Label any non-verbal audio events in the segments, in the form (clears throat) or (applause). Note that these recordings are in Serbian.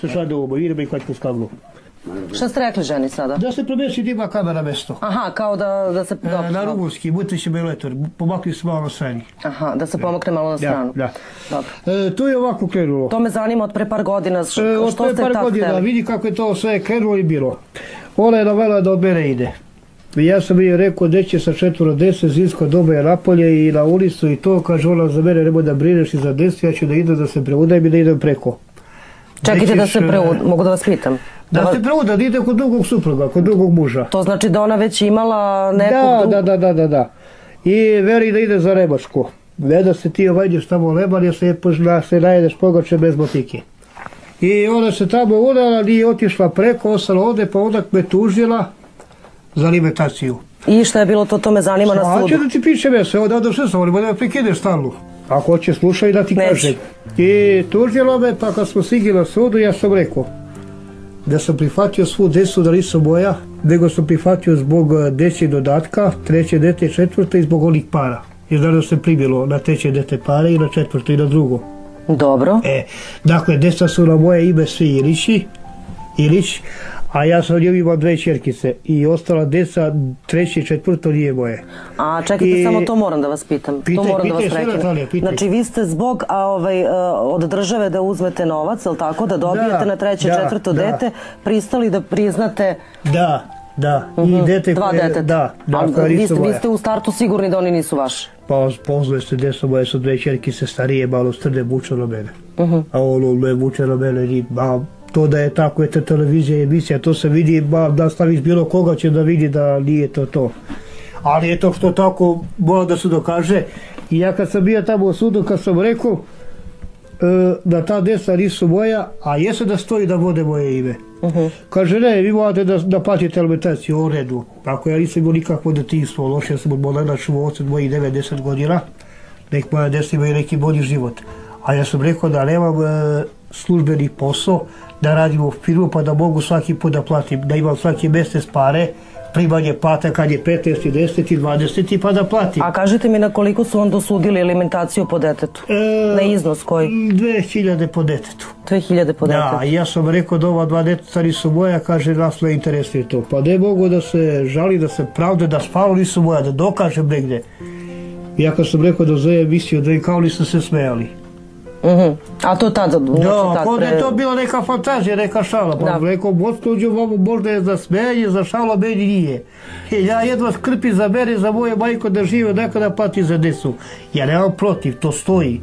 se šade ovo, idemo i kvačku skavlu. Šta ste rekli ženi sada? Da se promesi da ima kamera mesto. Aha, kao da, da se... E, na rumunski, Butrić je letor, pomakli smo malo na strani. Aha, da se pomakne malo na Da, stranu. da. Dobro. E, to je ovako krenulo. To me zanima od pre par godina. Što, E, od što pre ste par godina, hteli? vidi kako je to sve krenulo i bilo. Ona je navela da od mene ide. I ja sam joj rekao, deće sa četvoro deset, zimsko doba je napolje i na ulicu i to, kaže ona za mene, nemoj da brineš i za deset, ja ću da idem da se preudajem i da idem preko. Čekajte da se e, preu... Mogu da vas pitam? Da vas- se preuda, da ide kod drugog supruga, kod drugog muža. To znači da ona već imala nekog Da, drugog... da, da, da, da, da. I veri da ide za Rebašku. Ne da se ti ovajđeš tamo u Leban, jer se, da se najedeš pogače bez motike. I ona se tamo udala, nije otišla preko, ostala ovde, pa onda me tužila za alimentaciju. I šta je bilo to, to me zanima na A sudu. da ti piše me sve, onda da sve sam, ali da me prekideš stalno. Ako hoće slušaj da ti Neću. kaže. I tužila me, pa kad smo stigli na sudu, ja sam rekao da sam prihvatio svu desu da nisam moja, nego sam prihvatio zbog eh, dečje dodatka, treće dete, četvrte i zbog onih para. Jer da se primilo na treće dete pare i na četvrto i na drugo. Dobro. E, dakle, deca su na moje ime svi Ilići, Ilić, a ja sam imao dve čerkice i ostala deca, treće i četvrto nije moje. A čekajte, I- samo to moram da vas pitam. to Pitaj, moram da vas pitaj, prekinem. Pitaj. Znači, vi ste zbog a, ovaj, a, od države da uzmete novac, jel tako, da dobijete Da, na treće, da, četvrto da. dete, pristali da priznate Da, da, i dete Mhm. dva koje- deteta. Da, da, Ali koja vi, ste, vi ste u startu sigurni da oni nisu vaši. Pa poznaje se su moje su dve čerkice starije, malo strne vuče na mene. Mhm. A ono me vuče na mene i a, to da je tako, je to televizija emisija, to se vidi, ba, da staviš bilo koga će da vidi da nije to to. Ali je to što tako, mora da se dokaže. I ja kad sam bio tamo u sudu, kad sam rekao e, da ta deca nisu moja, a jesu da stoji da vode moje ime. Mhm. Kaže, ne, vi morate da, da platite alimentaciju, u redu. Ako ja nisam imao nikakvo detinstvo, loše sam od Molena čuvaoca od mojih 90 godina, nek moja deca imaju neki bolji život. A ja sam rekao da nemam e, službeni posao, da radim u firmu pa da mogu svaki put da platim, da imam svaki mesec pare, primanje plata kad je 15. 10. 20. pa da platim. A kažite mi na koliko su onda osudili alimentaciju po detetu? E, Na iznos koji? 2000 po detetu. 2000 po detetu. Da, i ja sam rekao da ova dva deteta nisu moja, kaže nas ne interesuje to. Pa ne mogu da se žali, da se pravde, da stvarno nisu moja, da dokažem negde. I ja kad sam rekao da zove emisiju, da i kao li su se smejali. Mhm. A to tad, znači Da, tad da je pre- to bila neka fantazija, neka šala. Pa Da. rekao, gospođo, ovo možda je za smejanje, za šalo, meni nije. I ja jedva skrpi za mene, za moje majko da žive, nekada plati za desu. Ja nemam protiv, to stoji.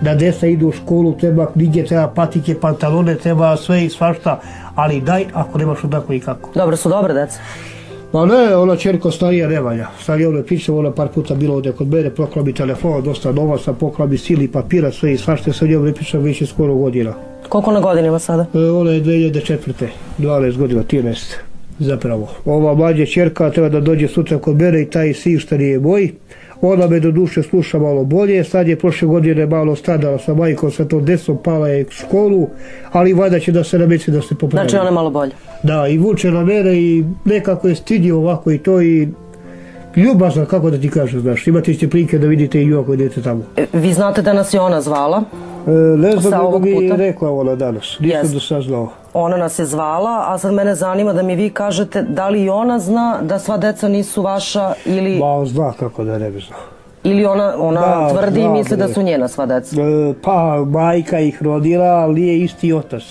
Da deca idu u školu, treba knjige, treba patike, pantalone, treba sve i svašta. Ali daj, ako nemaš odako i kako. Dobro, su dobre deca. Ma ne, ona čerko starija ne valja. Starija ona piše, ona par puta bila ovdje kod mene, pokrao mi telefon, dosta novaca, pokrao mi sili papira, sve i svašta sa njom ne pišem više skoro godina. Koliko na godinima sada? E, ona je 2004. 12 godina, 13. Zapravo. Ova mlađa čerka treba da dođe sutra kod mene i taj sin što nije moj. Ona me do duše sluša malo bolje, sad je prošle godine malo stradala sa majkom, sa tom desom, pala je školu, ali valjda će da se nameci da se popravi. Znači ona malo bolje. Da, i vuče na mene i nekako je stidio ovako i to i ljubazno, kako da ti kažem, znaš, imate ćete prilike da vidite i nju ako idete tamo. E, Vi znate da nas je ona zvala. E, ne znam mi puta? rekla ona danas, nisam Jeste. do sad znao. Ona nas je zvala, a sad mene zanima da mi vi kažete da li i ona zna da sva deca nisu vaša ili, Ma, zna kako da ne bi znao. ili ona, ona Da, tvrdi i misli da su njena sva deca. E, pa, majka ih rodila, ali nije isti otac.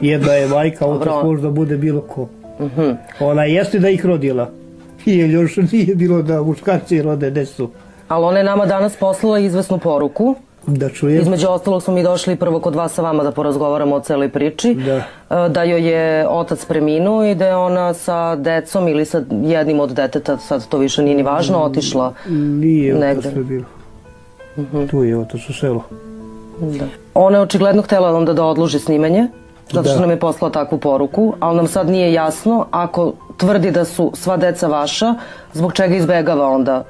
Jedna je majka, otac možda bude bilo ko. Ona jeste da ih rodila. (laughs) Jer još nije bilo da muškarci rode desu. Ali ona je nama danas poslala izvesnu poruku. Da čujem. Između ostalog smo mi došli prvo kod vas sa vama da porazgovaramo o celoj priči. Da. E, Da joj je otac preminuo i da je ona sa decom ili sa jednim od deteta, sad to više nije ni važno, otišla. Nije otac Negde. sve bilo. Tu je otac u selu. Da. Ona je očigledno htjela onda da odloži snimanje, zato što Da. nam je poslala takvu poruku, ali nam sad nije jasno ako tvrdi da su sva deca vaša, zbog čega izbegava onda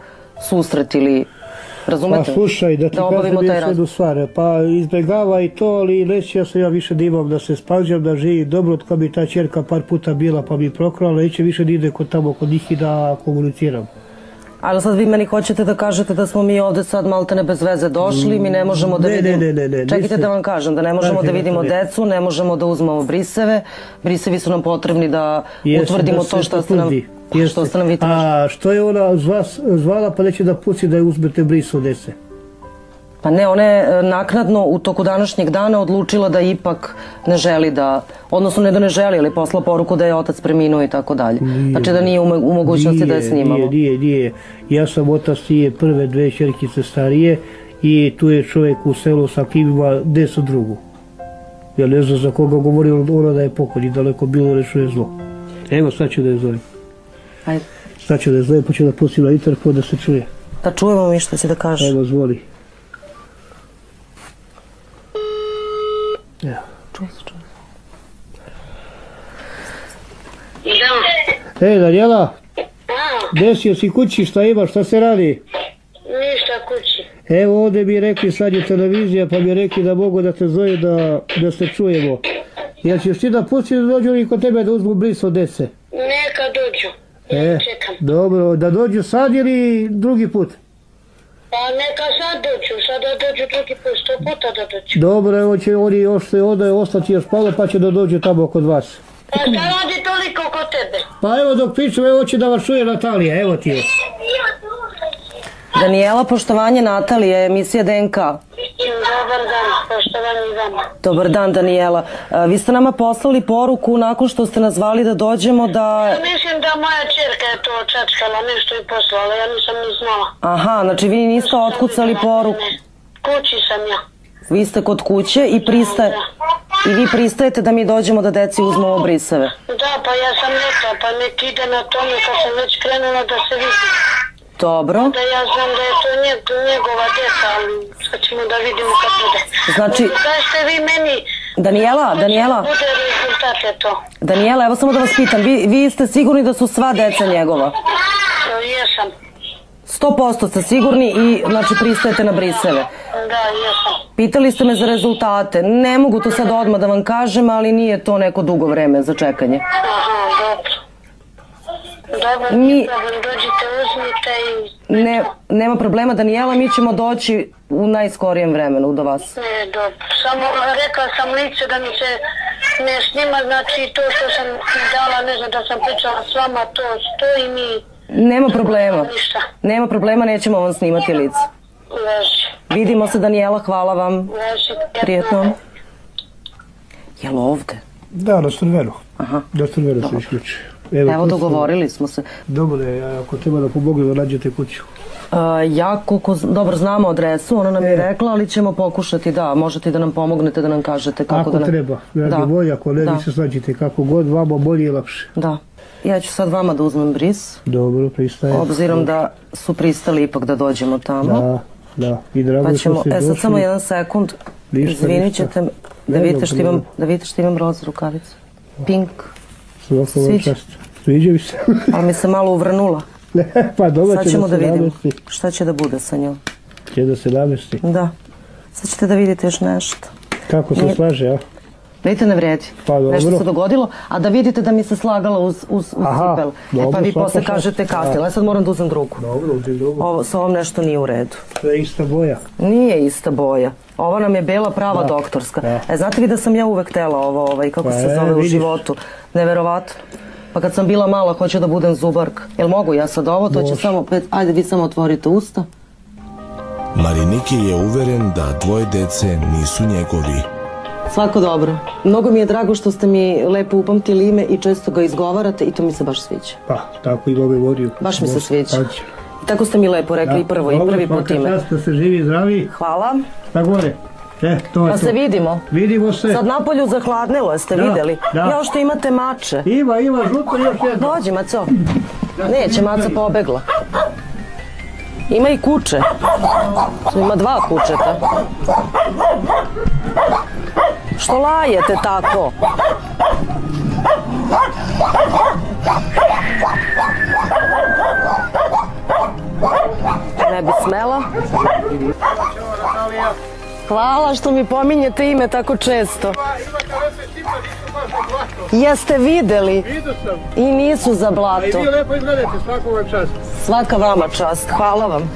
susret ili Pa razumete? slušaj, da ti da kažem još razgovor. jednu stvar. Pa izbjegava i to, ali neću ja se ja više da imam da se spađam, da živi dobro, kad bi ta čerka par puta bila pa bi prokrala, neće više da ide kod tamo kod njih i da komuniciram. Ali sad vi meni hoćete da kažete da smo mi ovde sad maltene bez veze došli, mi ne možemo da Ne, vidimo... ne, ne, ne, ne, Čekajte da vam kažem, da ne možemo da vidimo ne. decu, ne možemo da uzmemo briseve. Brisevi su nam potrebni da Jeste utvrdimo da to što ste nam, što ste nam vi tražili. A što je ona vas zvala pa neće da puci da je uzmete bris od dece? Pa ne, ona je e, naknadno u toku današnjeg dana odlučila da ipak ne želi da, odnosno ne da ne želi, ali posla poruku da je otac preminuo i tako dalje. Znači da nije u, mo- u mogućnosti da je snimamo. Nije, nije, nije. Ja sam otac tije prve dve čerkice starije i tu je čovjek u selu sa kim ima desu drugu. Ja ne znam za koga govori ona da je pokoj i daleko bilo rešuje zlo. Evo sad ću da je zovem. Ajde, Sad ću da je zovem pa ću da pustim na interfon da se čuje. da čujemo mi šta će da kaže. Evo zvoli. Čuje se, čuje se. Da. Ej, Daniela, A, desio si kući, šta ima, šta se radi? ništa kući. Evo ovdje mi rekli, sad je televizija, pa mi rekli da mogu da te zove da, da se čujemo. Jel ćeš ti da pusti da dođu oni kod tebe da uzmu od dece? Neka dođu. Ja E, čekam. dobro, da dođu sad ili drugi put? Pa neka sad dođu, sada dođu drugi put, sto puta da dođu. Dobro, evo će oni još se odaje ostati još malo pa će da dođu tamo kod vas. Pa šta radi toliko kod tebe? Pa evo dok pričam, evo će da vas čuje Natalija, evo ti je. Daniela, poštovanje Natalije, emisija DNK. Dobar dan, poštovani vama. Dobar dan, Daniela. E, Vi ste nama poslali poruku nakon što ste nas zvali da dođemo da... Mislim da moja čerka je to čačkala, nešto i poslala, ja nisam ni znala. Aha, znači vi niste otkucali poruku. Kući sam ja. Vi ste kod kuće i pristaje... I vi pristajete da mi dođemo da deci uzmemo briseve. Da, pa ja sam rekla, pa nek ide na tome kad sam već krenula da se vidi. Dobro. Da ja znam da je to njeg, njegova deca, ali sad ćemo da vidimo kad bude. Znači- Kažete vi meni... Daniela, kako će Daniela. da Bude rezultat je to. Daniela, evo samo da vas pitam, vi, vi ste sigurni da su sva deca njegova? E, Jesam. 100% ste sigurni i znači pristajete na briseve. Da, jesam. Pitali ste me za rezultate. Ne mogu to sad odmah da vam kažem, ali nije to neko dugo vreme za čekanje. Aha, dobro. Mi-. Ne, nema problema, Daniela, mi ćemo doći u najskorijem vremenu do vas. Ne, dobro. Samo rekla sam lice da mi se ne snima, znači to što sam dala, ne znam da sam pričala s vama, to stoji mi Nema problema. ništa. Nema problema, nećemo vam snimati lice. Važi, Vidimo se, Daniela, hvala vam. važi. Prijetno. Jel ovde? Da, na strvenu. Aha. Na strvenu se isključi. Evo, su- dogovorili smo se. Dobro je, ako treba da pomogu da nađete kuću. Uh, ja koliko dobro znamo adresu, ona nam je E. rekla, ali ćemo pokušati da, možete da nam pomognete da nam kažete kako Ako da nam... treba, dragi Da. moji, ako ne, Da. vi se snađite kako god, vama bolje i lakše. Da. Ja ću sad vama da uzmem bris, Dobro, pristaje. obzirom da su pristali ipak da dođemo tamo. Da, da. I drago Pa ćemo, e sad samo jedan sekund, Ništa, izvinit ništa. ćete me, da Ne, vidite što imam, da vidite što imam roze rukavice. Pink, Svaka vam Sviđa. čast. Sviđa mi se. (laughs) ali mi se malo uvrnula. (laughs) pa dobro Sad će ćemo da da se vidimo namesti. šta će da bude sa njom. Će da se namesti. Da. Sad ćete da vidite još nešto. Kako se Nije- slaže, a? Vidite, ne vredi. Pa dobro. Nešto se dogodilo, a da vidite da mi se slagala uz, uz, uz Aha, cipel. E dobro, pa vi posle kažete kasnije, ja sad moram da uzem drugu. Dobro, uzim drugo. Ovo, sa ovom nešto nije u redu. To je ista boja. Nije ista boja. Ova nam je bela prava Da. doktorska. Da. E, znate vi da sam ja uvek tela ovo, ovaj, kako Pa se e, zove u vidiš. životu? Neverovatno. Pa kad sam bila mala, hoću da budem zubarka. Jel mogu ja sad ovo? To će Može. samo, pet, ajde vi samo otvorite usta. Mariniki je uveren da dvoje dece nisu njegovi. Svako dobro. Mnogo mi je drago što ste mi lepo upamtili ime i često ga izgovarate i to mi se baš sviđa. Pa, tako ima memoriju. Baš mi se sviđa. pa će. I tako ste mi lepo rekli i prvo i Dobro, prvi put svaka ime. čast da se živi i zdravi. Hvala. Pa gore. E, to je Pa to. se vidimo. Vidimo se. Sad napolju zahladnilo, jeste Da, videli? da. Još što imate mače. Ima, ima žuto još jedno. Dođi, Maco. Neće, Maca pobegla. Ima i kuće. Ima dva kućeta. Što lajete tako? Ne bi smela. Hvala što mi pominjete ime tako često. Jeste videli i nisu za A i blato. vi lepo izgledate, svakog vam čast. Svaka vama čast, hvala vam.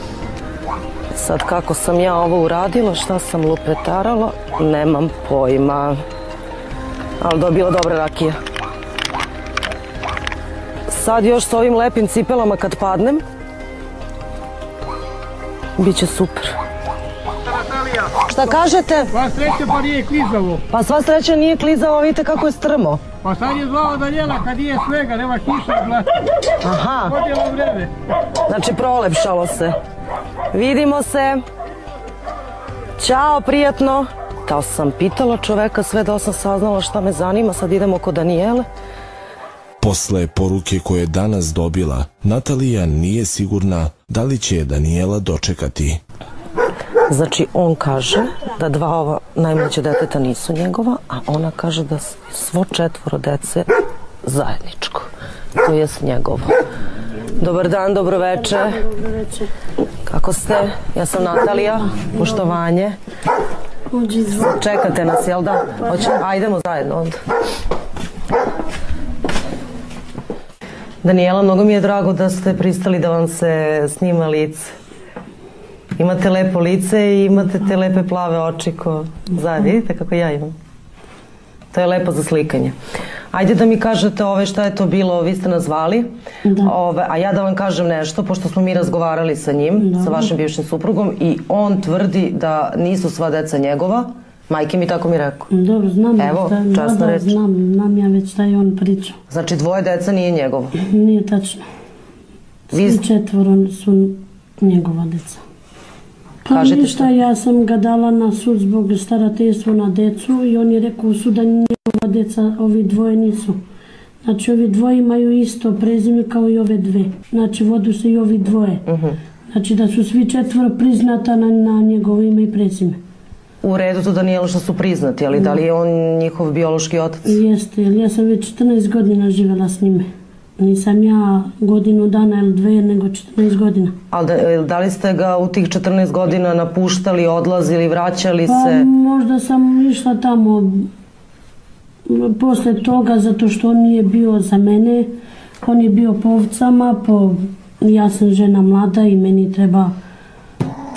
Sad kako sam ja ovo uradila, šta sam lupetarala, nemam pojma. Ali dobila dobra rakija. Sad još s ovim lepim cipelama kad padnem, Biće super. Šta kažete? pa sreće pa nije klizavo. Pa sva sreća nije klizao, vidite kako je strmo. Pa sad je zvao Danijela kad nije svega, nema kiša, blata. Aha, Podjelo vreme. znači prolepšalo se. Vidimo se. Ćao, prijatno. Kao sam pitala čoveka sve da sam saznala šta me zanima, sad idemo kod Danijele. Posle poruke koje je danas dobila, Natalija nije sigurna da li će je Danijela dočekati. Znači, on kaže da dva ova najmlađa deteta nisu njegova, a ona kaže da svo četvoro dece zajedničko. To je njegovo. Dobar dan, dobro veče. Kako ste? Ja sam Natalija, poštovanje. Čekate nas, jel da? Hoće, ajdemo zajedno onda. Danijela, mnogo mi je drago da ste pristali da vam se snima lice. Imate lepo lice i imate te lepe plave oči ko zajedno. Vidite kako ja imam. To je lepo za slikanje. Ajde da mi kažete ove šta je to bilo, vi ste nas zvali, ove, a ja da vam kažem nešto, pošto smo mi razgovarali sa njim, sa vašim bivšim suprugom i on tvrdi da nisu sva deca njegova, majke mi tako mi rekao. Dobro, znam Evo, šta, da, časna da, reč. znam, znam ja već šta je on pričao. Znači dvoje deca nije njegovo. Nije tačno. Vi Svi četvoro su njegova deca. Pa Kažete ništa, šta? ja sam ga dala na sud zbog starateljstva na decu i on je rekao u sudu da njegova deca, ovi dvoje nisu. Znači, ovi dvoje imaju isto prezime kao i ove dve. Znači, vodu se i ovi dvoje. Mhm. Znači, da su svi četvoro priznata na, na njegovo ime i prezime. u redu to Danijela što su priznati, ali da li je on njihov biološki otac? Jeste, jer ja sam već 14 godina živjela s njime. Nisam ja godinu dana ili dve, nego 14 godina. Ali da, da li ste ga u tih 14 godina napuštali, odlazili, vraćali Pa se? možda sam išla tamo posle toga zato što on nije bio za mene. On je bio po ovcama, po... Ja sam žena mlada i meni treba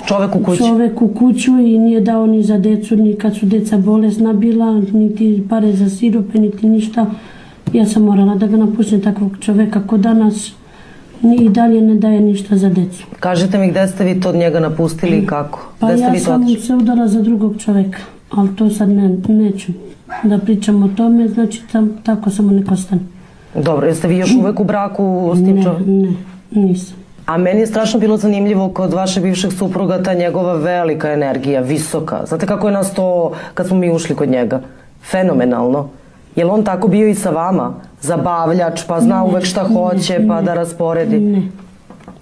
Čovek u kući? čovek u kuću i nije dao ni za decu, ni kad su deca bolesna bila, niti pare za sirupe, niti ništa. Ja sam morala da ga napustim takvog čoveka ko danas ni i dalje ne daje ništa za decu. Kažite mi gde ste vi to od njega napustili i kako? Pa gde ste ja vi to sam otišli? se udala za drugog čoveka, ali to sad ne, neću da pričam o tome, znači tam, tako samo nek ostane. Dobro, jeste vi još uvek u braku s tim Ne, čovekom? ne, nisam. A meni je strašno bilo zanimljivo kod vašeg bivšeg supruga ta njegova velika energija, visoka. Znate kako je nas to kad smo mi ušli kod njega? Fenomenalno. Je li on tako bio i sa vama? Zabavljač, pa zna uvek šta hoće, pa da rasporedi. Ne.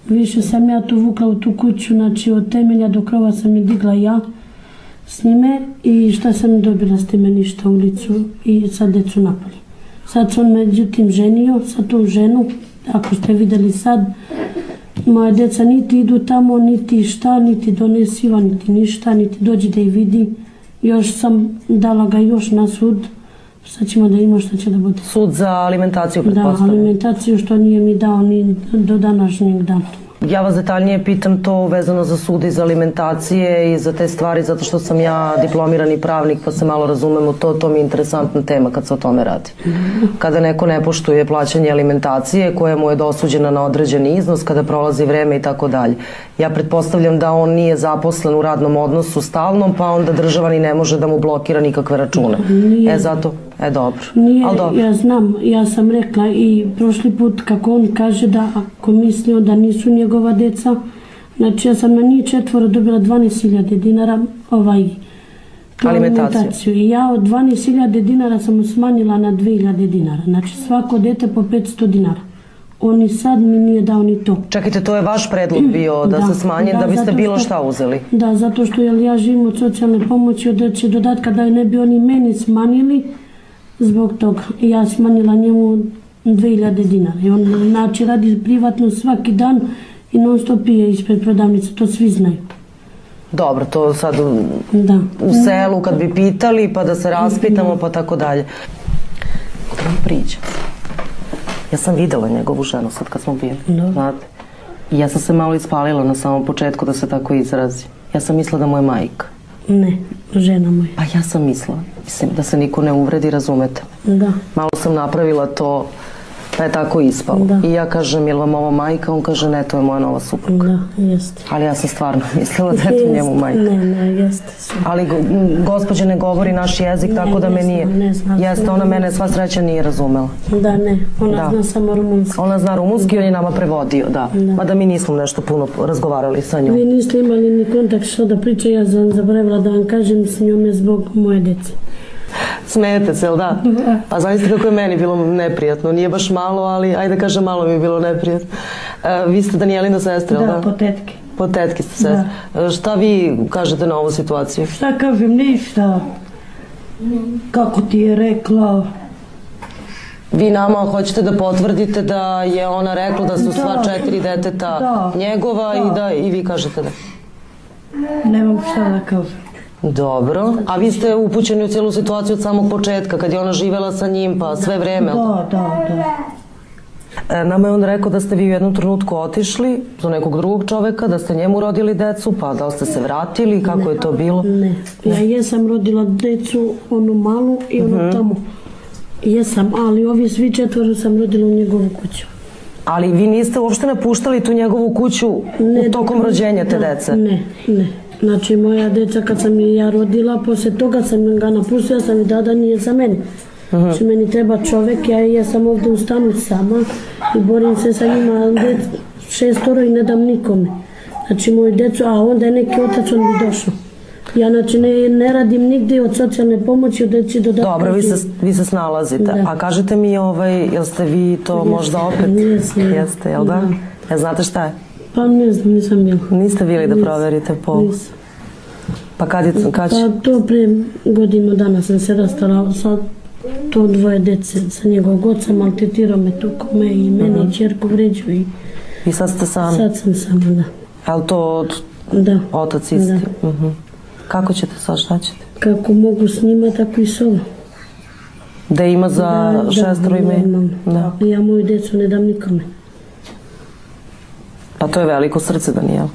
Više sam ja tu vukla u tu kuću, znači od temelja do krova sam je digla ja s njime i šta sam dobila s time ništa u licu i sad decu napali. Sad on međutim ženio sa tu ženu, ako ste videli sad, moja deca niti idu tamo, niti šta, niti donesiva, niti ništa, niti dođe da ih vidi. Još sam dala ga još na sud, sad ćemo da imamo šta će da bude. Sud za alimentaciju, Da, pretpostavljam. alimentaciju što nije mi dao ni do današnjeg dana. Ja vas detaljnije pitam to vezano za sud i za alimentacije i za te stvari zato što sam ja diplomirani pravnik pa se malo razumem u to, to mi je interesantna tema kad se o tome radi. Kada neko ne poštuje plaćanje alimentacije koja mu je dosuđena na određeni iznos, kada prolazi vreme i tako dalje. Ja pretpostavljam da on nije zaposlen u radnom odnosu stalnom pa onda država ni ne može da mu blokira nikakve račune. E zato, e dobro. Nije, Ali dobro. ja znam, ja sam rekla i prošli put kako on kaže da ako mislio da nisu njegova deca, znači ja sam na njih četvoro dobila 12.000 dinara ovaj Alimentaciju. I ja od 12.000 dinara sam smanjila na 2.000 dinara. Znači svako dete po 500 dinara. On i sad mi nije dao ni to. Čekajte, to je vaš predlog (clears throat) bio da, se smanje da, biste zato bilo što- šta uzeli. Da, zato što jel ja živim od socijalne pomoći, od dječje dodatka da ne bi oni meni smanjili zbog toga. Ja smanjila njemu 2000 dinara. I on znači radi privatno svaki dan i non stop pije ispred prodavnice, to svi znaju. Dobro, to sad u, Da. u selu kad bi pitali pa da se raspitamo pa tako dalje. da mi priđe. Ja sam videla njegovu ženu sad kad smo bili, Da. znate. I ja sam se malo ispalila na samom početku da se tako izrazi. Ja sam mislila da mu je majka. Ne, žena moja. Pa ja sam mislila, mislim, da se niko ne uvredi, razumete me. Da. Malo sam napravila to, pa je tako ispalo. Da. I ja kažem, je li vam ovo majka? On kaže, ne, to je moja nova supruga. Da, jeste. Ali ja sam stvarno (laughs) mislila da je to njemu majka. Ne, ne, jeste. Ali go, gospođa ne govori naš jezik, Ne, tako da me nije. ne zna. Jeste, ona mene sva sreća nije razumela. Da, ne, ona Da. zna samo rumunski. Ona zna rumunski, on je nama prevodio, da. Mada mi nismo nešto puno razgovarali sa njom. Vi niste imali ni kontakt što da priča, ja sam zaboravila da vam kažem s njom je zbog moje dece. Smijete se, jel da? Pa zaista kako je meni bilo neprijatno. Nije baš malo, ali ajde da kažem malo mi je bilo neprijatno. E, vi ste Danijelina sestra, jel da? Da, po tetke. Po tetki ste sestra. E, šta vi kažete na ovu situaciju? Šta kažem, ništa. Kako ti je rekla, Vi nama hoćete da potvrdite da je ona rekla da su sva Da. četiri deteta Da. njegova i da i vi kažete da. nemam šta da kažem. Dobro, a vi ste upućeni u cijelu situaciju od samog početka, kad je ona živela sa njim, pa sve vreme. jel Da, da, da. E, Nama je on rekao da ste vi u jednom trenutku otišli do nekog drugog čoveka, da ste njemu rodili decu, pa da li ste se vratili, kako je to bilo? Ne, ja jesam rodila decu, onu malu i onu Mhm. tamo. Jesam, ali ovi svi četvoro sam rodila u njegovu kuću. Ali vi niste uopšte napuštali tu njegovu kuću u tokom rođenja te da, dece? Ne, ne. Znači, moja deca kad sam je ja rodila, posle toga sam ga napustila, sam i dada nije za mene. Mhm. Znači, meni treba čovek, ja jesam ovde u stanu sama i borim se sa njima šestoro i ne dam nikome. Znači, moju decu, a onda je neki otac, on bi došao. Ja, znači, ne, ne radim nigde od socijalne pomoći, od deci do dati. Dobro, vi se, vi se snalazite. Da. A kažete mi, ovaj, jel ste vi to možda opet? jesam. Jeste, jel da? E, znate šta je? Pa ne znam, nisam bila. Niste bili da proverite pol. Nisam. Pa kad je, kad će? Pa to pre godinu dana sam se rastala sa to dvoje dece sa njegovog oca, maltretirao me tu kome i mene i čerku vređu i I sad ste sami. sad sam sama, da. Jel to od Da. otac isti? Mhm. Kako ćete sad, šta ćete? Kako mogu s njima, tako i s ovom. Da ima za Da, šestro da, ime? Da. Ja moju decu ne dam nikome. Pa to je veliko srce, Danijel.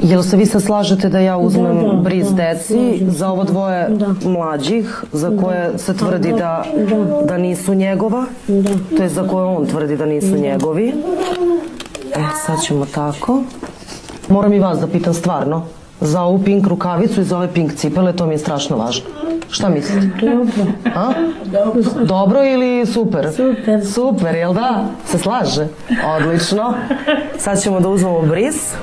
Jel se vi sad slažete da ja uzmem Da, da, briz da, deci se. za ovo dvoje Da. mlađih za koje se tvrdi da, Da. da nisu njegova, Da. to je za koje on tvrdi da nisu njegovi. E, sad ćemo tako. Moram i vas da pitam stvarno, za ovu pink rukavicu i za ove pink cipele, to mi je strašno važno. Šta mislite? Dobro. A? Dobro ili super? Super. Super, jel da? Se slaže? Odlično. Sad ćemo da uzmemo bris.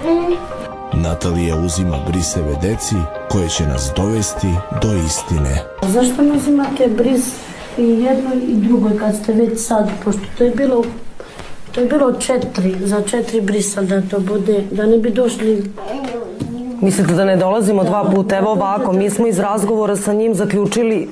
Natalija uzima briseve deci koje će nas dovesti do istine. Zašto ne uzimate bris i jednoj i drugoj kad ste već sad, pošto to je bilo to je bilo četiri, za četiri brisa da to bude, da ne bi došli Mislite da ne dolazimo dva puta? Evo ovako, mi smo iz razgovora sa njim zaključili e,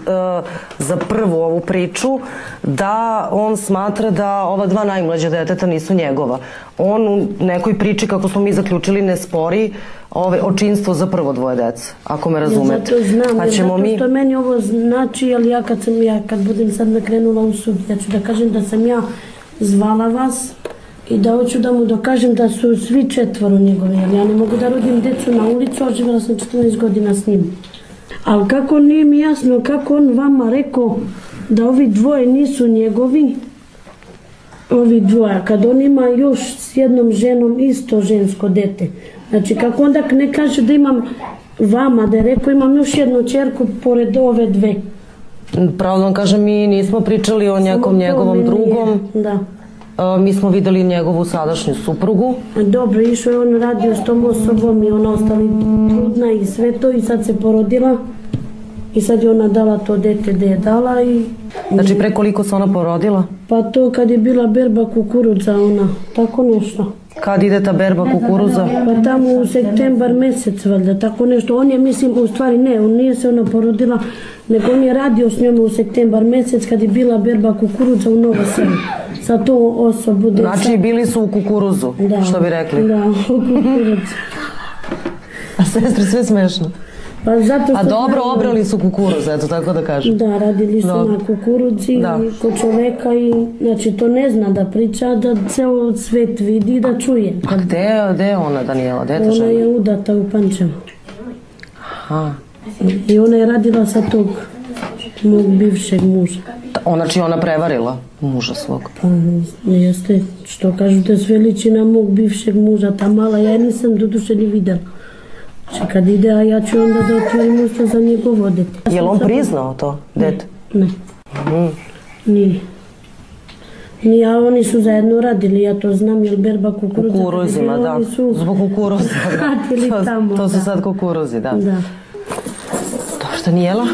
za prvu ovu priču da on smatra da ova dva najmlađa deteta nisu njegova. On u nekoj priči, kako smo mi zaključili, ne spori ove, očinstvo za prvo dvoje dece, ako me razumete. Ja zato znam, pa ćemo zato mi... što meni ovo znači, ali ja kad sam ja, kad budem sad nakrenula u sud, ja ću da kažem da sam ja zvala vas i da hoću da mu dokažem da su svi četvoro njegovi, jer ja ne mogu da rodim decu na ulicu, a živjela sam 14 godina s njim. Ali kako nije mi jasno, kako on vama rekao da ovi dvoje nisu njegovi, ovi dvoja, kad on ima još s jednom ženom isto žensko dete. Znači, kako onda ne kaže da imam vama, da je rekao imam još jednu čerku pored ove dve. Pravo da vam kažem, mi nismo pričali o nekom njegovom drugom. Da. Mi smo videli njegovu sadašnju suprugu. Dobro, išao je on radio s tom osobom i ona ostala trudna i sve to i sad se porodila. I sad je ona dala to dete da je dala i... Znači, pre koliko se ona porodila? Pa to kad je bila berba kukuruza ona, tako nešto. Kad ide ta berba kukuruza? Pa tamo u septembar mesec, valjda, tako nešto. On je, mislim, u stvari ne, on nije se ona porodila, nego on je radio s njom u septembar mesec kad je bila berba kukuruza u Novo Selo. Sa to osobu deca. Znači, bili su u kukuruzu, Da. što bi rekli. Da, u kukuruzu. A sestri sve smešno. Pa zato A dobro znamo- obrali su kukuruz, eto tako da kažem. Da, radili su Dobro. na kukuruzi Da. kod čoveka i znači to ne zna da priča, da ceo svet vidi da čuje. A gde, gde je ona, Danijela? Gde je Ona žena? je udata u Pančevu. Aha. I ona je radila sa tog mog bivšeg muža. Она чија она преварила мужа свог. Па, што кажете, свеличи величина мог бившег мужа, та мала, ја не сум додуше не видел. Че кад иде, а ја ќе онда да отворим уште за негово дете. Јел он признал то, дете? Не. Не. Не. А они су заедно радили, ја то знам, јел берба кукурузи. Кукурузима, да. Збо кукурузи. Радили тамо, То се да. сад кукурузи, да. Да. Danijela,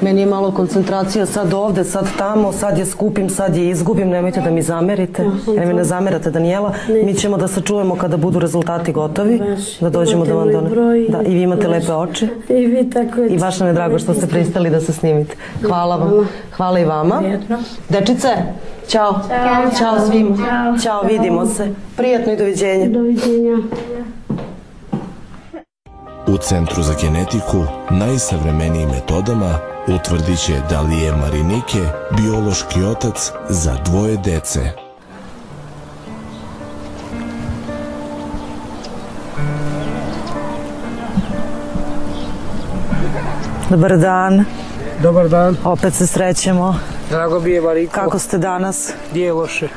meni je malo koncentracija sad ovde, sad tamo, sad je skupim, sad je izgubim, nemojte da mi zamerite. Ne mi ne zamerate, Danijela. Mi ćemo da se čujemo kada budu rezultati gotovi, Baš. da dođemo da vam moj done. broj. Da, i vi imate lepe oči. I vi tako I baš nam je drago što ste pristali da se snimite. Hvala vam. Hvala i vama. Dečice, čao. Ćao svima. Ćao, vidimo se. Prijatno i doviđenja. Doviđenja. U Centru za genetiku najsavremenijim metodama utvrdit će da li je Marinike biološki otac za dvoje dece. Dobar dan, Dobar dan, opet se srećemo. drago mi je Mariko. Kako ste danas? Nije loše.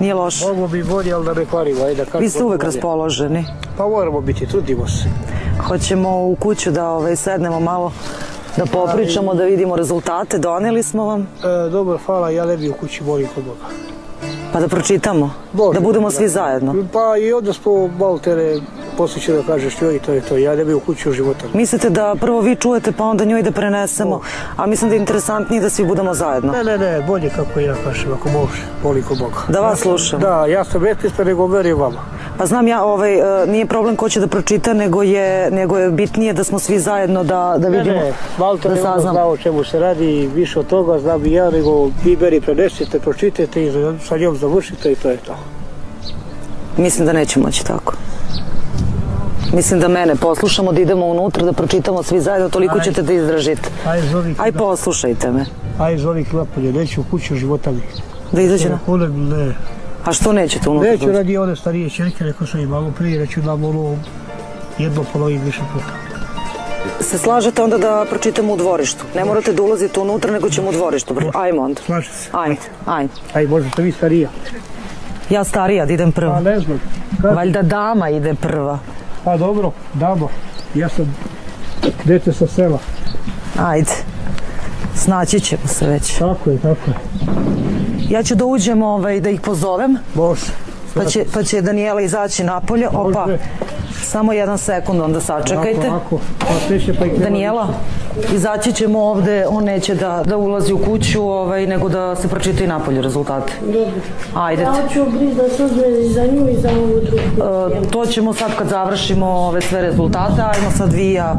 Nije loše. Moglo bi bolje, ali da ne kvarimo, ajde da kažemo. Vi ste uvek bolje. raspoloženi. Pa moramo biti, trudimo se. Hoćemo u kuću da ovaj, sednemo malo, da popričamo, da vidimo rezultate. Doneli smo vam, E, dobro, hvala, ja ne bi u kući molim kod Boga. pa da pročitamo. Može, Da budemo da. svi zajedno. Pa i onda smo malo tere, poslije ću da kažeš njoj i to je to. Ja ne bi u kući u života. Mislite da prvo vi čujete, pa onda njoj da prenesemo, a mislim da je interesantnije da svi budemo zajedno. Ne, ne, ne, bolje kako ja kažem, ako može, molim kod Boga. Da vas slušam. Da, ja sam etista, nego verujem vama. Pa znam ja, ovaj, e, nije problem ko će da pročita, nego je, nego je bitnije da smo svi zajedno da, da Ne, vidimo, ne, malo te da ne saznamo. zna o čemu se radi i više od toga znam i ja, nego vi meni prenesite, pročitajte i sa njom završite i to je to. Mislim da neće moći tako. Mislim da mene poslušamo, da idemo unutra, da pročitamo svi zajedno, toliko Aj. ćete da izdržite. Aj, zove Aj poslušajte me, Aj, zove klapolje, neću u kuću života mi. da izađe na... Ne. A što nećete unutra? Neću radi one starije čerke, rekao sam i malo prije, neću nam ono jedno ponovim više puta. Se slažete onda da pročitamo u dvorištu? Ne morate da ulazite unutra, nego ćemo u dvorištu. Ajmo onda. Slažem se. Ajde, ajde. Aj, možete vi starija. Ja starija da idem Pa prva. ne znam. Kad? Valjda dama ide prva. Pa dobro, damo. Ja sam dete sa sela. Ajde. Snaći ćemo se već. Tako je, tako je. Ja ću da uđem, ovaj, da ih pozovem, Može. pa će, pa će Danijela izaći napolje. Opa, samo jedan sekund, onda sačekajte. Ovako, ovako. Pa pa Danijela, izaći ćemo ovde, on neće da, da ulazi u kuću, ovaj, nego da se pročita i napolje rezultate. Dobro. Ajde. Ja hoću briz da se uzme i za nju i za ovu drugu. E, to ćemo sad kad završimo ove sve rezultate, ajmo sad vi i ja,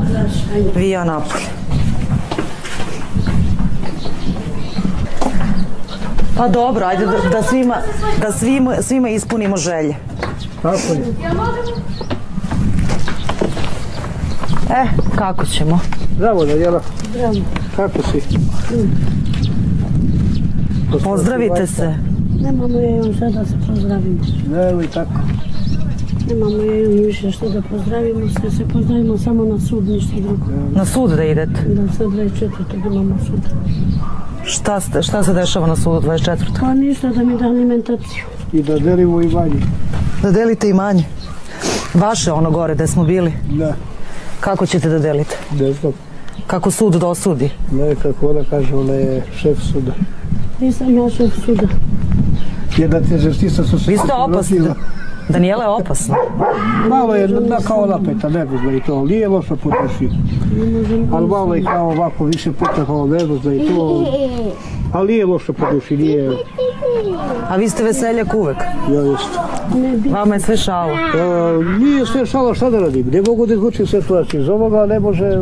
vi i ja napolje. Pa dobro, ajde da, da svima, da svima, svima ispunimo želje. Tako je. E, kako ćemo? Zdravo, Danijela. Zdravo. Kako si? Pozdravite se. Nemamo ja šta da se pozdravimo. Ne, i tako. Nemamo ja imam više što da pozdravimo se. Se pozdravimo samo na sud, ništa drugo. Na sud da idete. Da sad 24. imamo sud. Šta, ste, šta se dešava na sudu 24. Pa ništa da mi da alimentaciju. I da delimo i manje. Da delite imanje. Vaše ono gore gde smo bili. Ne, Kako ćete da delite? ne znam. Kako sud dosudi? Ne, kako ona kaže, ona je šef suda. Nisam ja šef suda. Jedna te žestica su se... Vi ste opasni. Danijela je opasna. Malo je na, kao napeta, nervozna i to. Nije loša potroši. Ali malo je kao ovako više puta kao nervozna i to. Ali nije loša po duši, nije... A vi ste veseljak uvek. Ja. Ne bi. Vama je sve šala. A, nije sve šala, šta da radim? Ne mogu da izvučim situaciju. Iz ovoga ne može...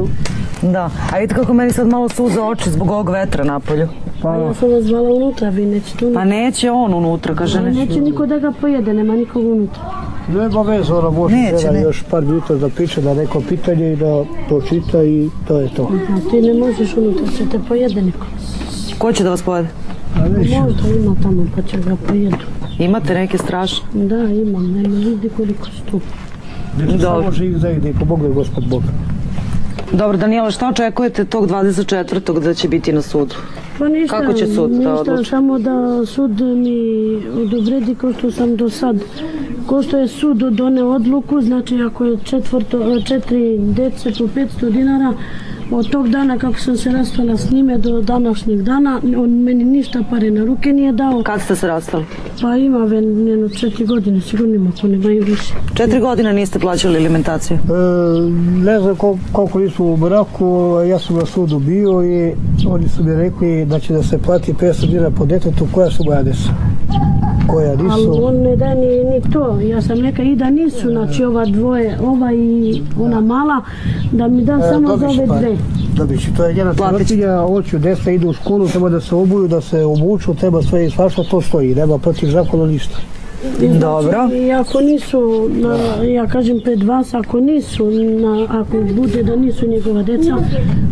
Da. A vidite kako meni sad malo suze oči zbog ovog vetra napolju. Pa, Ja sam vas zvala unutra, vi nećete unutra. Pa neće on unutra, kaže Ali ne. neće niko da ga pojede, nema nikog unutra. Nema veze, ona može Neće, ne. još par minuta da priča na neko pitanje i da pročita i to je to. A ti ne možeš unutra se te pojede niko. Ko će da vas pojede? Možda ima tamo pa će ga pojedu. Imate neke strašne? Da, imam, nema vidi koliko su tu. Dobro. samo živ zajedno i pomogne gospod Bog. Dobro, Danijela, šta očekujete tog 24. da će biti na sudu? Pa ništa, Kako će sud da ništa, odluči? samo da sud mi odobredi kao što sam do sad. Ko što je sud doneo odluku, znači ako je četvrto, četiri dece po 500 dinara, od tog dana kako sam se rastala s njime do današnjeg dana, on meni ništa pare na ruke nije dao. Kad ste se rastali? Pa ima ven jedno četiri godine, sigurno ima, ako ne i više. Četiri godine niste plaćali alimentaciju. E, ne znam kol- koliko nismo u braku, ja sam na sudu bio i oni su mi rekli da će da se plati 500 dinara po detetu, koja su moja deca? Koja Ali nisu? on ne daje ni, ni to. Ja sam rekla i da nisu, znači ova dvoje, ova i ona mala, da mi da E, samo za ove dve. Dobit će. To je će. sirotinja, hoću deca idu u školu, treba da se obuju, da se obuču, treba sve i svašta, to stoji, nema protiv zakona ništa. Dobro. I ako nisu, na, ja kažem pred vas, ako nisu, na, ako bude da nisu njegova deca,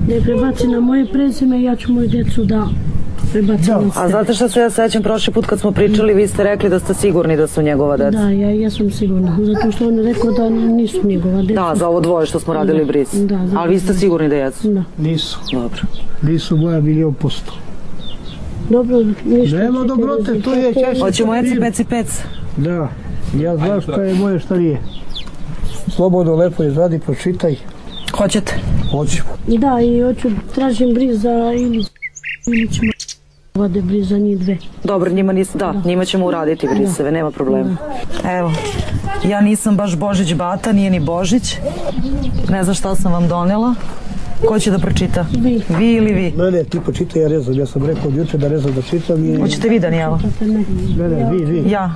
da je prebaci na moje prezime, ja ću moju decu da prebacim na A sebe. znate šta se ja sećam prošli put kad smo pričali, vi ste rekli da ste sigurni da su njegova deca. Da, ja jesam sigurna, zato što on rekao da nisu njegova deca. Da, za ovo dvoje što smo radili bris. Da, da. Ali vi ste sigurni da jesu? Da. Nisu. Dobro. Nisu moja milion posto. Dobro, ništa. Nema dobrote, to je češće. Hoćemo eci, peci, pec. Da, ja znam šta je moje, šta nije. Slobodno, lepo izvadi, pročitaj. Hoćete? Hoćemo. Da, i hoću, tražim briz za ili, ili ćemo vade briz za njih dve. Dobro, njima nis, da, njima ćemo uraditi briseve, nema problema. Evo, ja nisam baš Božić Bata, nije ni Božić. Ne znam šta sam vam donela. Ko će da pročita? Vi. Vi ili vi? Ne, ne, ti pročitaj, ja rezam. Ja sam rekao od juče da rezam da čitam i... Hoćete vi, Danijela? Ne, ne, vi, vi. Ja.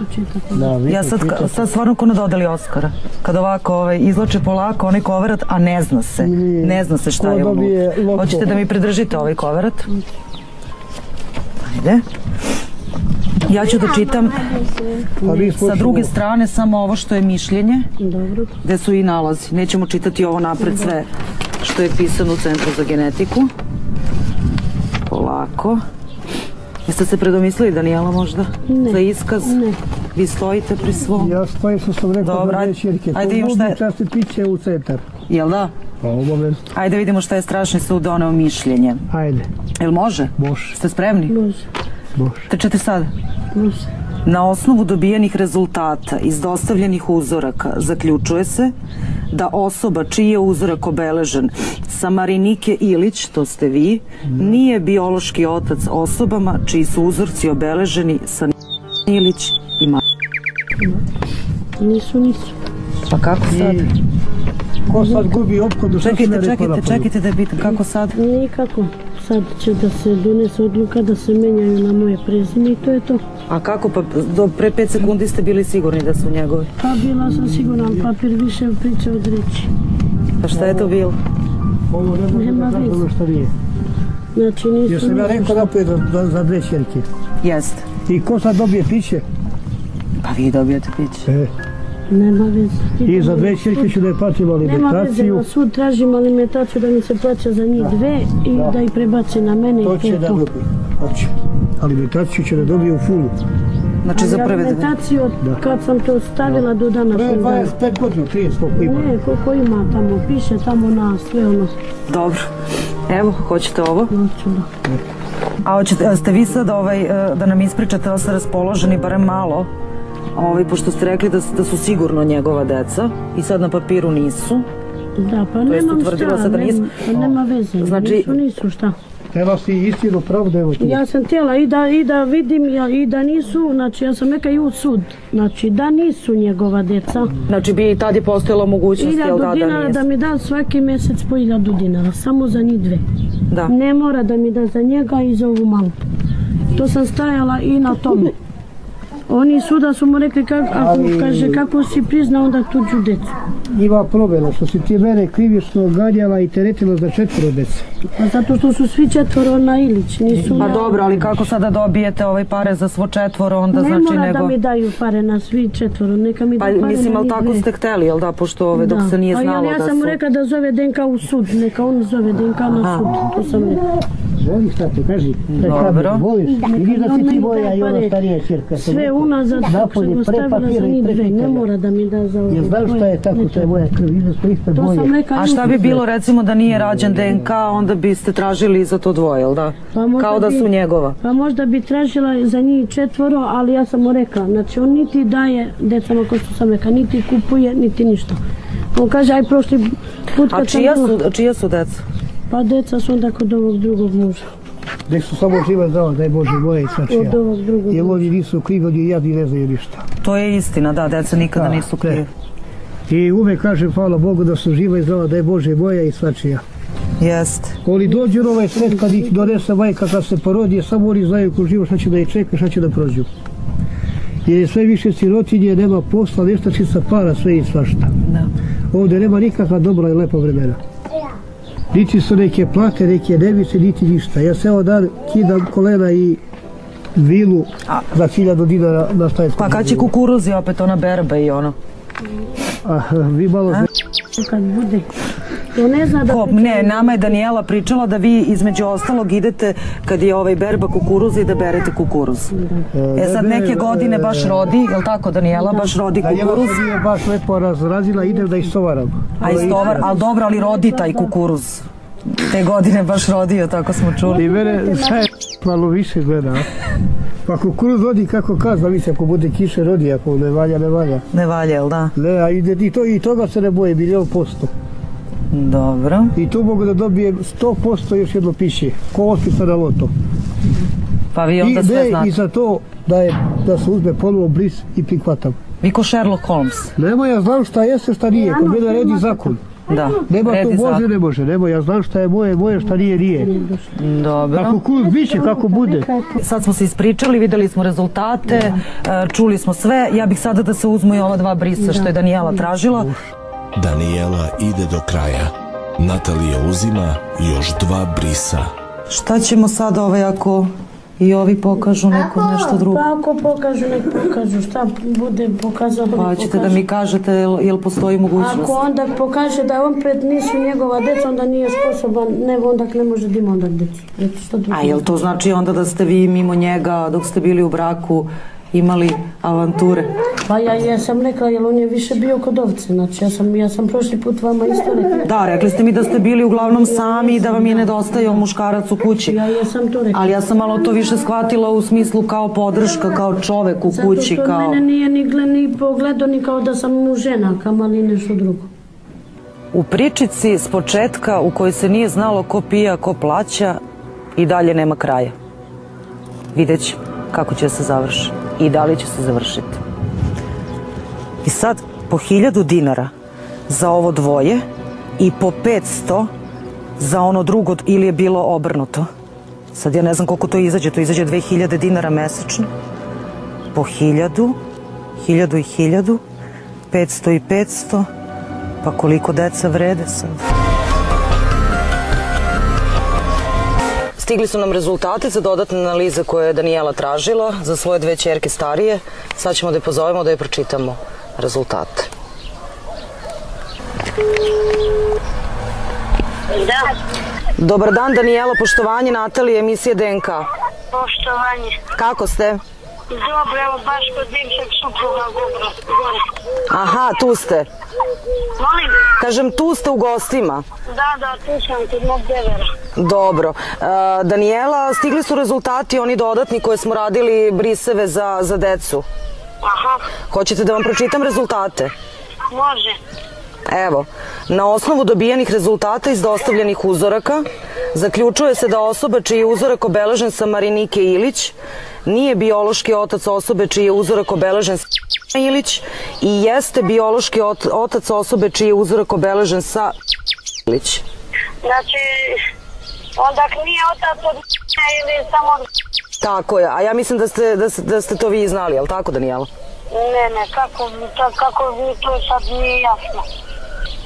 Da, vi Ja sad, pročitajte. sad stvarno ko na dodali Oskara. Kad ovako ovaj, izloče polako onaj koverat, a ne zna se. Ne zna se šta je unutra. Hoćete da mi pridržite ovaj koverat? Ajde. Ja ću da čitam A mi sa druge strane samo ovo što je mišljenje, gde su i nalazi. Nećemo čitati ovo napred sve što je pisano u Centru za genetiku. Polako. Jeste se predomislili, Danijela, možda? Ne. Za iskaz? Ne. Vi stojite pri svom? Ja stojim što sam rekao ajde- dve čirke. ajde vidimo šta je- Časti piće u centar. Jel da? Pa obavezno. Ajde vidimo šta je strašni sud doneo mišljenje. Ajde, Jel može? može, Ste spremni? Može. može. Trčete sad. Može. Na osnovu dobijenih rezultata iz dostavljenih uzoraka zaključuje se da osoba čiji je uzorak obeležen sa Marinike Ilić, to ste vi, nije biološki otac osobama čiji su uzorci obeleženi sa Ilić i Ma... Nisu, nisu. Pa kako sad? Ko sad gubi ja Čekajte, čekajte, napolju? čekajte da pitam, kako sad? Nikako. Сад ќе да се донесе одлука да се менјају на моје презиме и тоа е тоа. А како па до пре 5 секунди сте били сигурни да се негови? Па била сам сигурна, папир више прича од речи. А што е тоа било? Нема не. Значи не Јас сам рекол да појде за две черки. Јест. И кој са добие пиче? Па вие добиете пиче. Е. Nema veze. I za dve čirke ću da je platim Nema veze, alimentaciju. na sud tražim alimentaciju da mi se plaća za njih dve i da ih prebaci na mene To će da dobije. Hoće. Alimentaciju će da dobije u fulu. Znači za prve dve. alimentaciju od kad sam to stavila do Pre današnjeg dana. 25 godina, 30 koliko ima. Ne, koliko ima tamo, piše tamo na sve ono. Dobro. Evo, hoćete ovo? Hoću da. A hoćete, ste vi sad ovaj, e, da nam ispričate da ste raspoloženi barem malo, ovaj, pošto ste rekli da, da su sigurno njegova deca i sad na papiru nisu. Da, pa To nemam šta, se da nisu- nema, nema veze, Znači- nisu, nisu šta. Treba si istinu pravdu, evo ti. Ja sam htjela i da, i da vidim ja, i da nisu, znači ja sam neka i u sud, znači da nisu njegova deca. Znači bi i tad je postojala mogućnost, jel da, da dinara nije? da mi da svaki mjesec po hiljadu dinara, samo za njih dve. Da. Ne mora da mi da za njega i za ovu malu. To sam stajala i na tome. Они суда су му рекли, как, ако каже како си признал да туѓу децу. Ima problem, što si ti mene krivično ganjala i teretila za četvoro dece. Pa zato što su svi četvoro na Ilić, nisu Pa na- dobro, ali kako sada dobijete ovaj pare za svo četvoro, onda Ne znači mora nego... da mi daju pare na svi četvoro, neka mi Pa da pare mislim, na ali tako ste hteli, jel da, pošto ove, dok Da. se nije Pa znalo ja, ja da sam su... rekla da zove DNK u sud, neka on zove DNK na sud, to sam rekla. Voliš tako, kaži. Dobro. Voliš? I vidiš da si ti moja i ona starija čirka. Sve unazad Napolje, sam pre ostavila papira za i njih pre dve, ne mora da mi da za ove. Jel znaš šta je tako, to je moja krv, vidiš smo ispred To boje. sam. A šta bi bilo recimo da nije rađen DNK, onda biste tražili za to dvoje, jel da? Pa Kao da bi- su njegova. Pa možda bi tražila za njih četvoro, ali ja sam mu rekla, znači on niti daje decama ko što sam rekla, niti kupuje, niti ništa. On kaže, aj prošli put A kad sam čija bila- su, čija su deca? Pa deca su onda kod ovog drugog muža. Nek su samo žive zdravo, daj Bože moje i svačija. Od ovog drugog Jer oni nisu krivi, oni jadni ne znaju ništa. To je istina, da, deca nikada Da, nisu krivi. I uvek kažem, hvala Bogu da su živa i zdrava, daj Bože moja i svačija. Jeste. Oni dođu na ovaj svet kad ih donese majka kad se porodi, samo oni znaju ko živo šta će da ih čeka, šta će da prođu. Jer je sve više sirotinje, nema posla, nestačica para, sve i svašta. Da. Ovde nema nikakva dobra i lepa vremena. Niti su neke plate, neke nevice, niti ništa. Ja se dan kidam kolena i vilu za 1000 dinara na stajskom. Pa kad će kukuruzi opet ona berba i ono? A, vi malo Kad bude. To ne zna da Ko, ne, nama je Daniela pričala da vi između ostalog idete kad je ovaj berba kukuruza i da berete kukuruz. E sad neke godine baš rodi, jel tako Daniela, baš rodi Da kukuruz, se nije baš lepo razrazila, idem da istovaram. a istovar, ali dobro, ali rodi taj kukuruz. Te godine baš rodio, tako smo čuli. I mene sad malo više gleda. Pa kukuruz rodi kako kad, zavisi ako bude kiše rodi, ako ne valja, ne valja. Ne valja, jel da? Ne, a ide, i, to, i toga se ne boje, milijon posto. Dobro. I tu mogu da dobijem 100% još jedno piše, ko ospisa na loto. Pa vi I, onda sve ne, znate. I za to da, je, da se uzme ponovo bris i prihvatam. Vi ko Sherlock Holmes. Nema, ja znam šta jeste, šta nije, kod mene redi zakon. Da. Nema tu Redi može, ne može, nema, ja znam šta je moje, moje, šta nije, nije. Dobro. A kukuruz biće kako bude. Sad smo se ispričali, videli smo rezultate, e, čuli smo sve. Ja bih sada da se uzmu i ova dva brisa što je Daniela tražila. Danijela ide do kraja. Natalija uzima još dva brisa. Šta ćemo sad ovaj ako i ovi pokažu neko nešto drugo? Pa ako pokažu, nek pokažu, šta bude pokazao, Pa ćete da mi kažete jel, jel postoji mogućnost? Ako onda pokaže da opet nisu njegova deca, onda nije sposoban, ne, onda ne može da ima onda decu. Drugo. A jel to znači onda da ste vi mimo njega dok ste bili u braku imali avanture? Pa ja jesam rekla, jer on je više bio kod ovce, znači ja sam, ja sam prošli put vama isto rekla. Da, rekli ste mi da ste bili uglavnom sami i da vam je nedostajao muškarac u kući. Ja jesam to rekla. Ali ja sam malo to više shvatila u smislu kao podrška, kao čovek u Zato kući, što kao... mene nije ni, gle, ni pogledao ni kao da sam mu žena, kamali nešto drugo. U pričici s početka u kojoj se nije znalo ko pija, ko plaća i dalje nema kraja. Vidjet ćemo kako će se završiti i da li će se završiti. I sad po hiljadu dinara za ovo dvoje i po 500 za ono drugo ili je bilo obrnuto. Sad ja ne znam koliko to izađe, to izađe 2000 dinara mesečno. Po hiljadu, hiljadu i hiljadu, 500 i 500, pa koliko deca vrede sad? Stigli su nam rezultati za dodatne analize koje je Daniela tražila za svoje dve čerke starije. Sad ćemo da je pozovemo da je pročitamo rezultate. Da, Dobar dan Daniela, poštovanje Natalije, emisije DNK. poštovanje. Kako ste? Dobro, evo baš kod bivšeg supruga gore. Aha, tu ste. Molim? Kažem, tu ste u gostima. Da, da, tu sam kod mog devera. Dobro. E, Daniela, stigli su rezultati, oni dodatni koje smo radili briseve za, za decu. Aha, Hoćete da vam pročitam rezultate? može. Evo, na osnovu dobijenih rezultata iz dostavljenih uzoraka, zaključuje se da osoba čiji je uzorak obeležen sa Marinike Ilić nije biološki otac osobe čiji je uzorak obeležen sa Ilić i jeste biološki ot- otac osobe čiji je uzorak obeležen sa Ilić. Znači, onda nije otac od ili samo od... Tako je, a ja mislim da ste, da, ste- da ste to vi znali, jel tako Danijela? Ne, ne, kako, kako mi to sad nije jasno.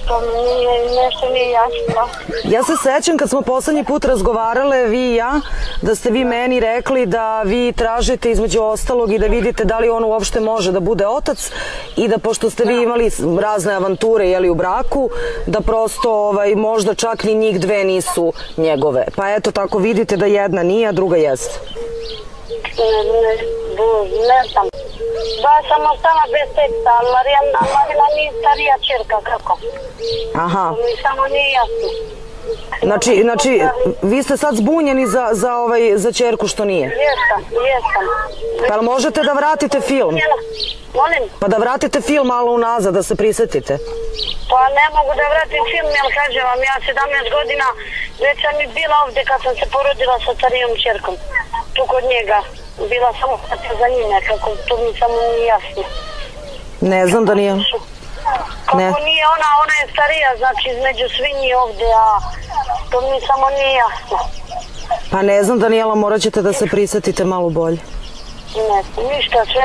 To nije, nešto nije jasno. Ja se sećam kad smo poslednji put razgovarale vi i ja, da ste vi meni rekli da vi tražite između ostalog i da vidite da li on uopšte može da bude otac i da pošto ste vi imali razne avanture jeli, u braku, da prosto ovaj, možda čak ni njih dve nisu njegove. Pa eto tako vidite da jedna nije, a druga jeste. не знам. Да, сам остана без теца, а Марина, Марина ми старија черка, како? Аха. Ми само не јасно. Znači, znači vi ste sad zbunjeni za, za, ovaj, za čerku što nije. Jesam, jesam. Pa možete da vratite film? Molim? Pa da vratite film malo unazad, da se prisetite. Pa ne mogu da vratim film, jer kažem vam, ja 17 godina već sam i bila ovde kad sam se porodila sa starijom čerkom. Tu kod njega. Bila sam opatila za njime, kako to mi samo nije jasno. Ne znam da nije. Kako Ne. nije ona, ona je starija, znači između svinji ovde, a to mi samo nije jasno. Pa ne znam, Daniela, morat ćete da se prisetite malo bolje. Ne, ništa, sve,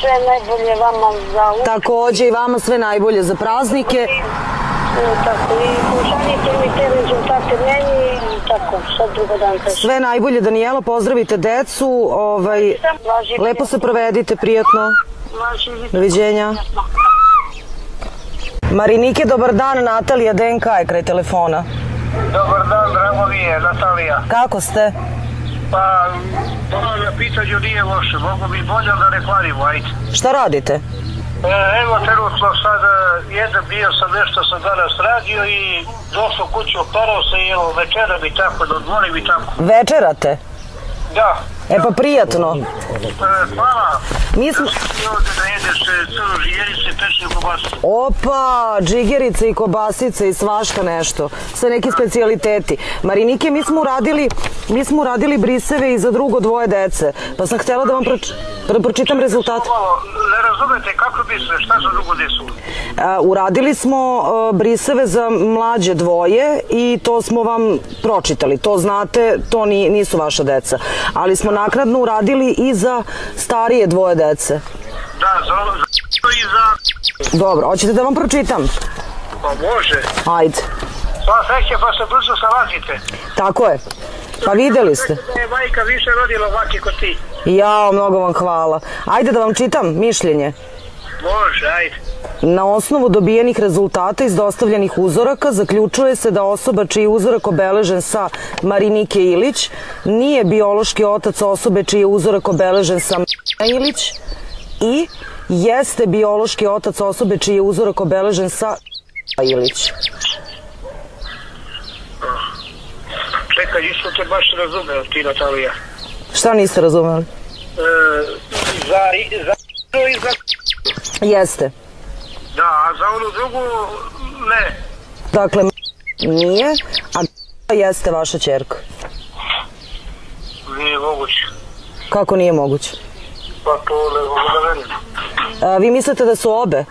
sve najbolje vama za u... Takođe i vama sve najbolje za praznike. i Tako, i pošaljite mi te rezultate meni i tako, sad drugo dan kažem. Sve najbolje, Daniela, pozdravite decu. Ovaj, lepo se provedite, prijatno. Doviđenja. Marinike, dobar dan, Natalija DNK je kraj telefona. Dobar dan, drago mi je, Natalija. Kako ste? Pa, ono na pitanju nije loše, mogu bi bolje da ne kvarimo, ajde. Šta radite? E, evo trenutno sad, e, jedan bio sam nešto sam danas radio i došao kuću, operao se i evo večera mi tako, da odmorim i tako. Večerate? Da, E pa prijatno. e, hvala. Mi smo... Da jedeš e, i pečenu kobasu. Opa, džigerice i kobasice i svašta nešto. Sve neki specijaliteti. Marinike, mi smo uradili, mi smo uradili briseve i za drugo dvoje dece. Pa sam htjela da vam proč, da pročitam rezultate. Malo, ne razumete kako misle, šta za drugo desu? A, uradili smo a, briseve za mlađe dvoje i to smo vam pročitali. To znate, to ni, nisu vaša deca. Ali smo naknadno uradili i za starije dvoje dece. Da, za za i za... Dobro, hoćete da vam pročitam? Pa može. Ajde. Sva sreće pa se brzo salazite. Tako je. Pa videli ste. Da je majka više rodila ovaki kod ti. Jao, mnogo vam hvala. Ajde da vam čitam mišljenje. Može, ajde. Na osnovu dobijenih rezultata iz dostavljenih uzoraka zaključuje se da osoba čiji uzorak obeležen sa Marinike Ilić nije biološki otac osobe čiji je uzorak obeležen sa Marina Ilić i jeste biološki otac osobe čiji je uzorak obeležen sa Ilić. Čekaj, nisam te baš razumeo ti, Natalija. Šta niste razumeli? E, za, za i za... Jeste. Da, a za onu drugu, ne. Dakle, nije, a jeste vaša čerka. Nije moguće. Kako nije moguće? Pa to ne mogu da verim. A, vi mislite da su obe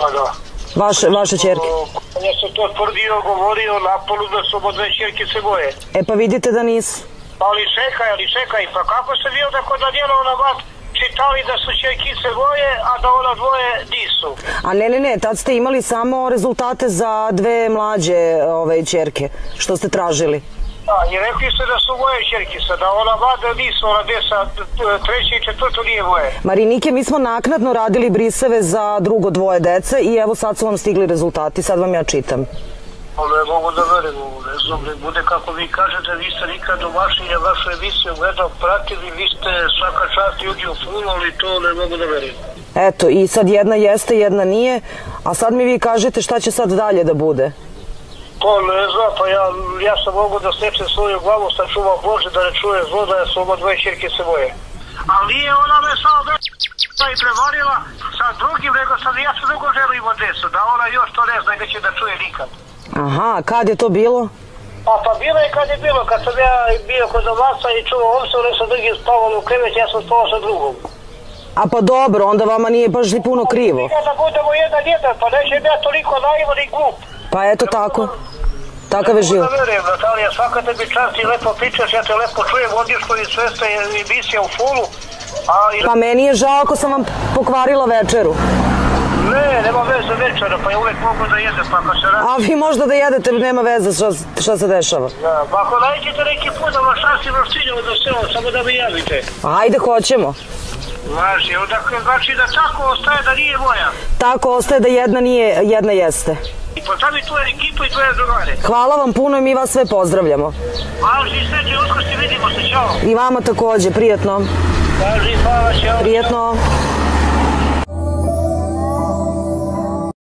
Pa da. vaše, vaše čerke? Ja sam to tvrdio, govorio na polu da su obo dve čerke se boje. E pa vidite da nisu. Ali čekaj, ali čekaj, pa kako se bio da kod Daniela ona vat čitali da su čerkice boje, a da ona dvoje nisu? A ne, ne, ne, tad ste imali samo rezultate za dve mlađe ove, čerke, što ste tražili. Da, i rekli ste da su moje čerkice, da ona vada nisu, ona desa, treće i četvrto nije moje. Marinike, mi smo naknadno radili briseve za drugo dvoje dece i evo sad su vam stigli rezultati, sad vam ja čitam. Ali ne mogu da verim ovo, ne znam, ne bude kako vi kažete, vi ste nikad u vašinje, vašu emisiju gledao, pratili, vi ste svaka čast ljudi fulu, ali to ne mogu da verim. Eto, i sad jedna jeste, jedna nije, a sad mi vi kažete šta će sad dalje da bude. To ne znam, pa ja, ja sam mogu da stečem svoju glavu, sam čuvao Bože da ne čuje zlo da su oba dvoje čirke se boje. Ali nije ona me samo da i prevarila sa drugim, nego sad ja sam drugo želim imati desu, da ona još to ne zna neće da čuje nikad. Aha, kad je to bilo? A pa bilo je kad je bilo, kad sam ja bio kod domaca i čuvao ovce, one sa drugim spavali u krevet, ja sam spavao sa drugom. A pa dobro, onda vama nije baš ni puno krivo. Mi da budemo jedan jedan, pa neće ja toliko naivan i glup. Pa eto tako. Takav je život. Da verujem, Natalija, svaka tebi čast i lepo pričaš, ja te lepo čujem, odiš koji sve ste emisija u fulu. A. Pa meni je žao ako sam vam pokvarila večeru. Ne, nema veze večera, pa ja uvek mogu da jedem, pa kad se radi. A vi možda da jedete, nema veze šta, šta se dešava. Da, pa ako najdete neki put da vas sasvim roštiljevo do sela, samo da mi javite. Ajde, hoćemo. Znači, onda, znači da tako ostaje da nije moja. Tako ostaje da jedna nije, jedna jeste. I postavi tvoje ekipu i tvoje drugare. Hvala vam puno i mi vas sve pozdravljamo. Važi, sreće, uskrosti, vidimo se, čao. I vama takođe, prijatno. Važi, hvala, čao. Prijatno.